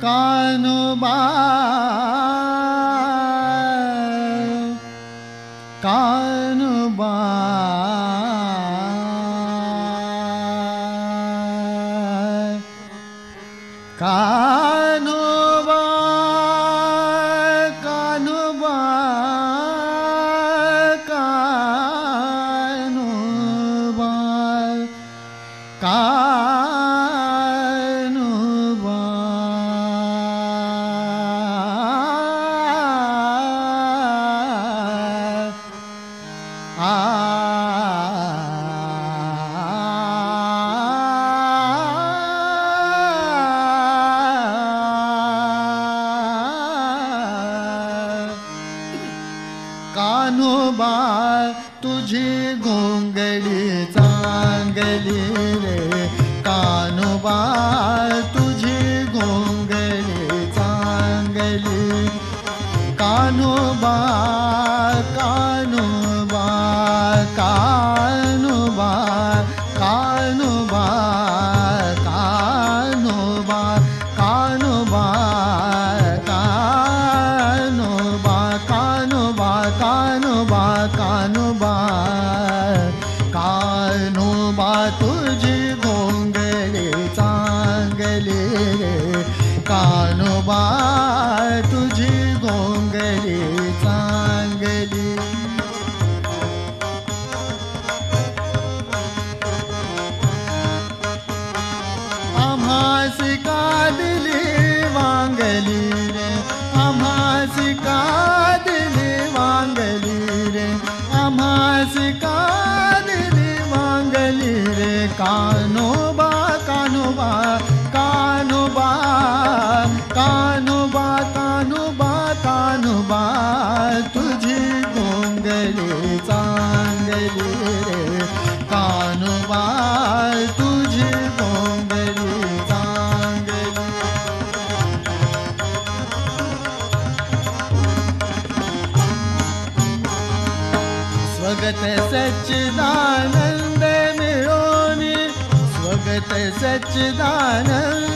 কানবা कान्होबा तुझे घोंगडी चांगली रे। कान्होबा तुझे घोंगडी चांगली कान्होबा कान्होबा কানবা কানবা कान रे मांगली रे कानो बा कानो बा कानो बा कानो बा कानो बा कानो बा तुझी गोंगली, चांगली रे कानो बा ਸਚਦਾਨੰਦ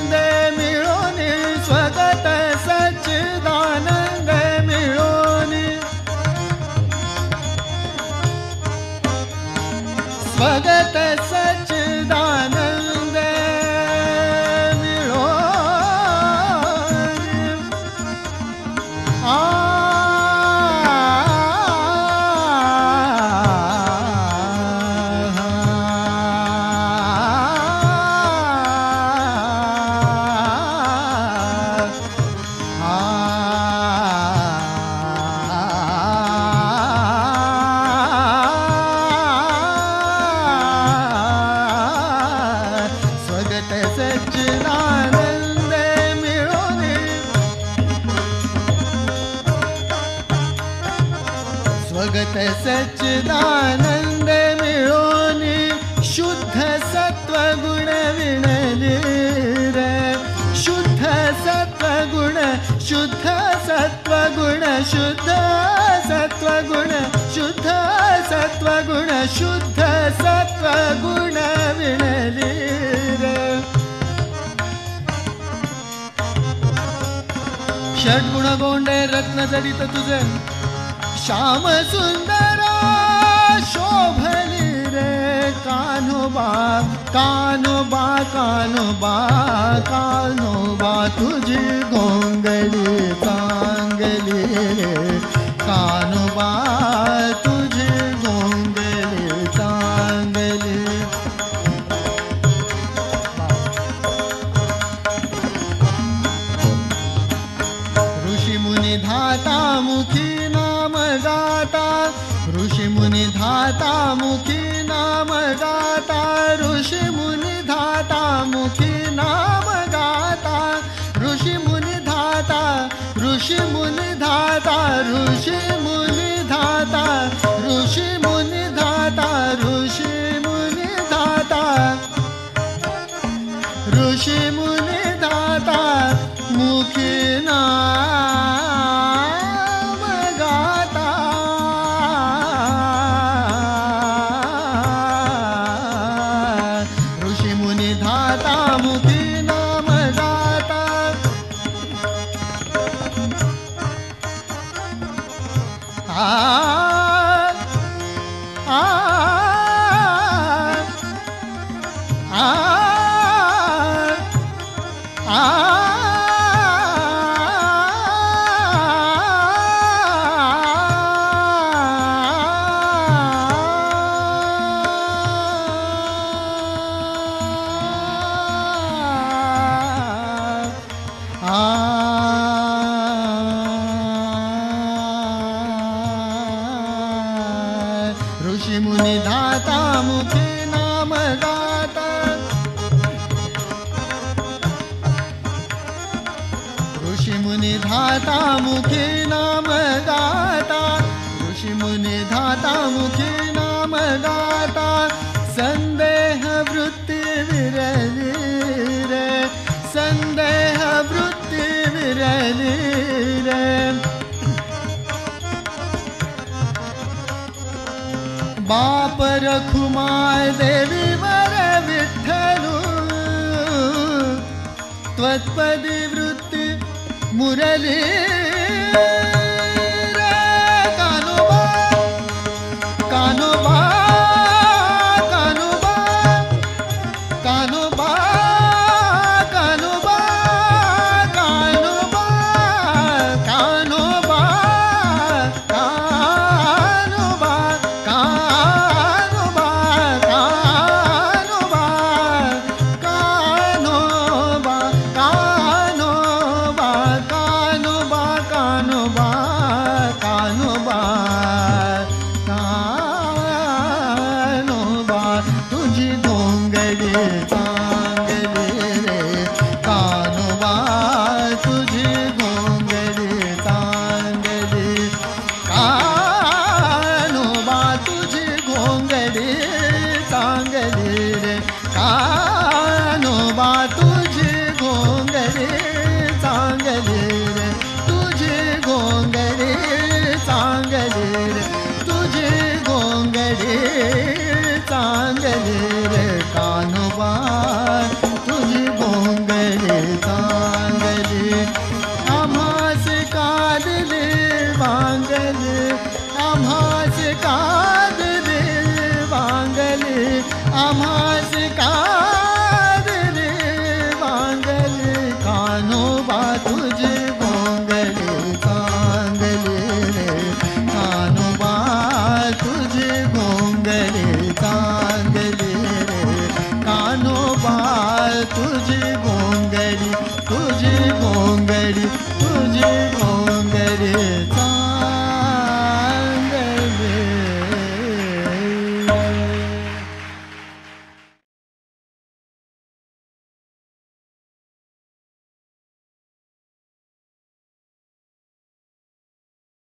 सच्चिदानन्दी शुद्ध सत्त्वगुण विन शुद्ध सत्त्वगुण शुद्ध सत्त्वगुण शुद्ध सत्त्वगुण शुद्ध सत्त्वगुण शुद्ध सत्त्वगुण विनल षट् गुण भोण्डे रत्नधरित श्याम सुन्दरा शोभल रे, कानोबा कानोबा कानोबा कानोबा, तुझी गोंगली, कांगली रे। कानोबा, तुझी गोंगली, कांगली। ऋषि मुनि धाता मुखी धाता मुखी नाम गाता, ऋषि मुनि धाता मुखी नाम गाता, ऋषि मुनि धाता, ऋषि मुनि धाता, ऋषि मुनि धाता, ऋषी गाता मुझे नाम गाता। ऋषि मुनि धाता मुझे नाम गाता। ऋषि मुनि धाता मुझे नाम गाता। संदेश बाप रखुमाय देवी वर विठ्ठलू। त्वत्पदी वृत्ती मुरली